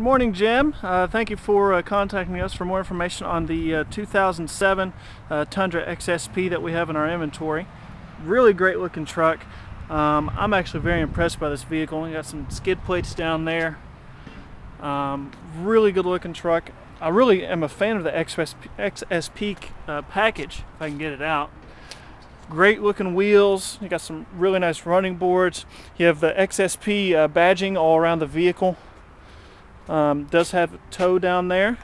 Good morning, Jim. Uh, thank you for uh, contacting us for more information on the uh, 2007 uh, Tundra XSP that we have in our inventory. Really great looking truck. Um, I'm actually very impressed by this vehicle. We got some skid plates down there. Um, really good looking truck. I really am a fan of the XSP, XSP uh, package, if I can get it out. Great looking wheels. You got some really nice running boards. You have the XSP uh, badging all around the vehicle. Um, does have a tow down there.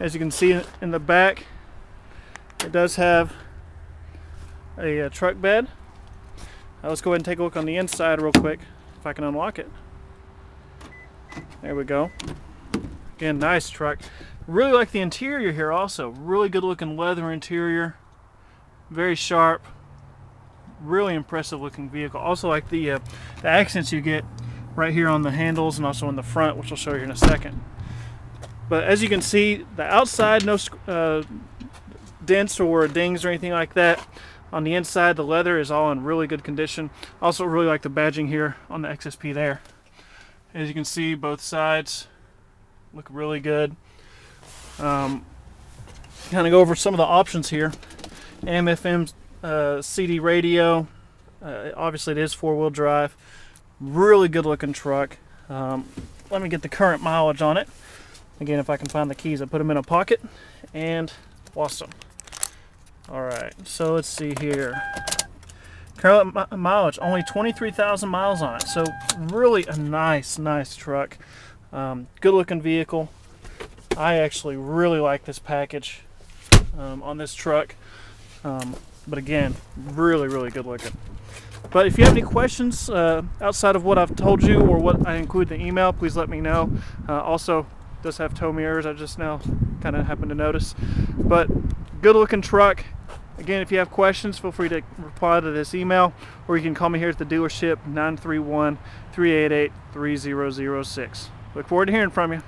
As you can see in the back, it does have a, a uh, truck bed. Now let's go ahead and take a look on the inside real quick, if I can unlock it. There we go. Again, nice truck. Really like the interior here also. Really good looking leather interior. Very sharp. Really impressive looking vehicle. Also like the, uh, the accents you get right here on the handles and also in the front, which I'll show you in a second. But as you can see, the outside, no uh, dents or dings or anything like that. On the inside, the leather is all in really good condition. Also really like the badging here on the XSP there. As you can see, both sides look really good. Um, kind of go over some of the options here. AM, FM, uh, CD radio. Uh, obviously, it is four-wheel drive. Really good looking truck. Um, let me get the current mileage on it. Again, if I can find the keys, I put them in a pocket and lost them. All right, so let's see here. Current mileage, only 23,000 miles on it. So really a nice, nice truck. Um, good looking vehicle. I actually really like this package um, on this truck. Um, but again, really, really good looking. But if you have any questions uh, outside of what I've told you or what I include in the email, please let me know. Uh, also, does have tow mirrors, I just now kind of happened to notice. But good looking truck. Again, if you have questions, feel free to reply to this email or you can call me here at the dealership 931 388 3006. Look forward to hearing from you.